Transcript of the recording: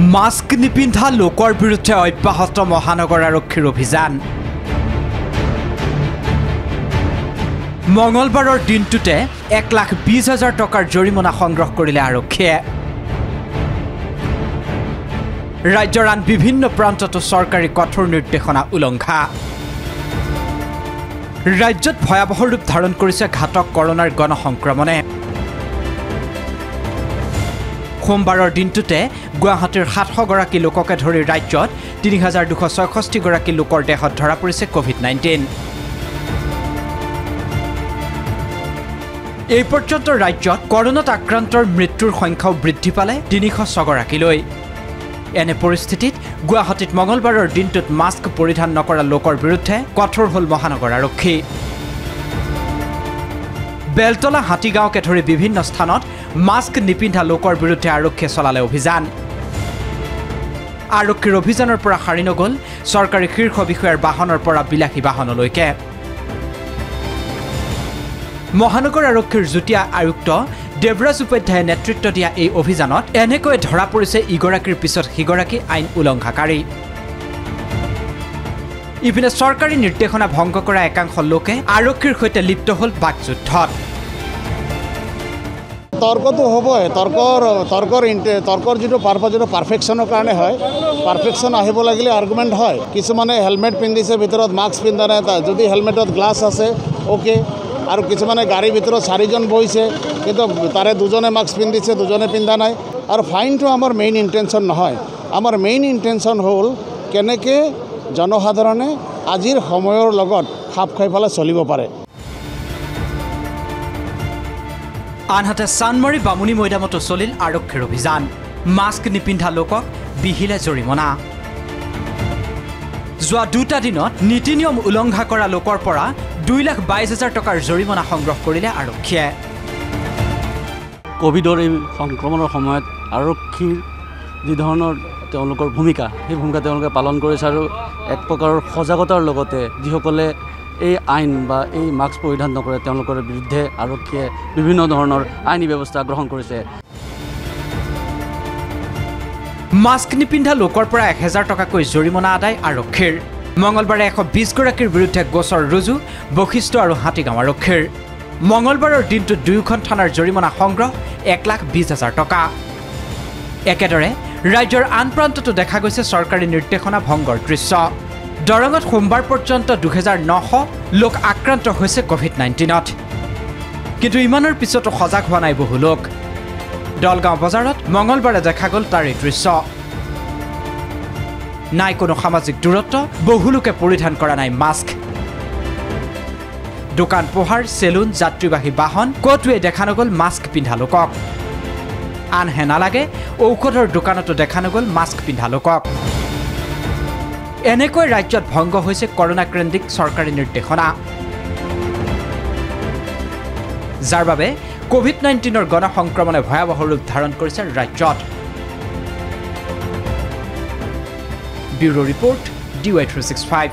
Mask নিপিন্ধা লোকৰ বিৰুদ্ধে অব্যাহত মহানগৰ আৰক্ষীৰ অভিযান। মঙলবাৰৰ দিনটোতে এক লাখ বিছ হাজাৰ টকাৰ জৰিমনা সংগ্ৰহ কৰিলে আৰক্ষীয়ে। ৰাজ্যৰ আন বিভিন্ন প্ৰান্ততো চৰকাৰী কঠোৰ নিৰ্দেশনা উলংঘা। ৰাজ্যত ভয়াৱহ ৰূপ ধাৰণ কৰিছে ঘাতক কৰোণাৰ গণসংক্ৰমণে। সোমবাৰৰ দিনটোতে গুৱাহাটীৰ সাতশগৰাকী লোককে ধৰি ৰাজ্যত তিনি হাজাৰ দুশ ছয়ষষ্ঠিগৰাকী লোকৰ দেহত ধৰা পৰিছে কভিড নাইণ্টিন। এই পৰ্যন্ত ৰাজ্যত কৰোণাত আক্ৰান্তৰ মৃত্যুৰ সংখ্যাও বৃদ্ধি পালে তিনিশ ছগৰাকীলৈ এনে পৰিস্থিতিত গুৱাহাটীত মঙলবাৰৰ দিনটোত মাস্ক পৰিধান নকৰা লোকৰ বিৰুদ্ধে কঠোৰ হ'ল মহানগৰ আৰক্ষী। বেলতলা হাতীগাঁৱকে ধৰি বিভিন্ন স্থানত মাস্ক নিপিন্ধা লোকৰ বিৰুদ্ধে আৰক্ষীয়ে চলালে অভিযান। আৰক্ষীৰ অভিযানৰ পৰা সাৰি নগ'ল চৰকাৰী শীৰ্ষ বিষয়াৰ বাহনৰ পৰা বিলাসী বাহনলৈকে। মহানগৰ আৰক্ষীৰ যুটীয়া আয়ুক্ত দেৱৰাজ উপাধ্যায়ে নেতৃত্ব দিয়া এই অভিযানত এনেকৈ ধৰা পৰিছে ইগৰাকীৰ পিছত সিগৰাকী আইন উলংঘাকাৰী। ইপিনে চৰকাৰী নিৰ্দেশনা ভংগ কৰা একাংশ লোকে আৰক্ষীৰ সৈতে লিপ্ত হ'ল বাকযুদ্ধত। তৰ্কটো হ'বই। তৰ্কৰ তৰ্কৰ ইণ্টে- তৰ্কৰ যিটো পাৰ্পাছ যিটো পাৰফেকশ্যনৰ কাৰণে হয় পাৰফেকশ্যন আহিব লাগিলে আৰ্গুমেণ্ট হয়। কিছুমানে হেলমেট পিন্ধিছে ভিতৰত মাস্ক পিন্ধা নাই তা- যদি হেলমেটত গ্লাছ আছে অ'কে আৰু কিছুমানে গাড়ীৰ ভিতৰত চাৰিজন বহিছে কিন্তু তাৰে দুজনে মাস্ক পিন্ধিছে দুজনে পিন্ধা নাই। আৰু ফাইনটো আমাৰ মেইন ইণ্টেনশ্যন নহয়। আমাৰ মেইন ইণ্টেনশ্যন হ'ল কেনেকৈ জনসাধাৰণে আজিৰ সময়ৰ লগত খাপ খাই পেলাই চলিব পাৰে। আনহাতে চানমাৰী বামুণী মৈদামতো চলিল আৰক্ষীৰ অভিযান। মাস্ক নিপিন্ধা লোকক বিহিলে জৰিমনা। যোৱা দুটা দিনত নীতি নিয়ম উলংঘা কৰা লোকৰ পৰা দুই লাখ বাইছ হাজাৰ টকাৰ জৰিমনা সংগ্ৰহ কৰিলে আৰক্ষীয়ে। ক'ভিডৰ এই সংক্ৰমণৰ সময়ত আৰক্ষীৰ যি ধৰণৰ তেওঁলোকৰ ভূমিকা সেই ভূমিকা তেওঁলোকে পালন কৰিছে আৰু এক প্ৰকাৰৰ সজাগতাৰ লগতে যিসকলে এই আইন বা এই মাস্ক পৰিধান নকৰে তেওঁলোকৰ বিৰুদ্ধে আৰক্ষীয়ে বিভিন্ন ধৰণৰ আইনী ব্যৱস্থা গ্ৰহণ কৰিছে। মাস্ক নিপিন্ধা লোকৰ পৰা এক হেজাৰ টকাকৈ জৰিমনা আদায় আৰক্ষীৰ। মঙলবাৰে এশ বিছগৰাকীৰ বিৰুদ্ধে গোচৰ ৰুজু বশিষ্ঠ আৰু হাতীগাঁও আৰক্ষীৰ। মঙলবাৰৰ দিনটোত দুয়োখন থানাৰ জৰিমনা সংগ্ৰহ এক লাখ বিছ হাজাৰ টকা। একেদৰে ৰাজ্যৰ আন প্ৰান্ততো দেখা গৈছে চৰকাৰী নিৰ্দেশনা ভংগৰ দৃশ্য। দৰঙত সোমবাৰ পৰ্যন্ত দুহেজাৰ নশ লোক আক্ৰান্ত হৈছে কভিড নাইণ্টিনত কিন্তু ইমানৰ পিছতো সজাগ হোৱা নাই বহু লোক। দলগাঁও বজাৰত মঙলবাৰে দেখা গ'ল তাৰে দৃশ্য। নাই কোনো সামাজিক দূৰত্ব বহু লোকে পৰিধান কৰা নাই মাস্ক। দোকান পোহাৰ চেলুন যাত্ৰীবাহী বাহন ক'তোৱে দেখা নগ'ল মাস্ক পিন্ধা লোকক। আনহে নালাগে ঔষধৰ দোকানতো দেখা নগ'ল মাস্ক পিন্ধা লোকক। এনেকৈ ৰাজ্যত ভংগ হৈছে কৰোণা কেন্দ্ৰিক চৰকাৰী নিৰ্দেশনা। যাৰ বাবে কভিড নাইণ্টিনৰ গণসংক্ৰমণে ভয়াৱহ ৰূপ ধাৰণ কৰিছে ৰাজ্যত। Bureau' report D Y three six five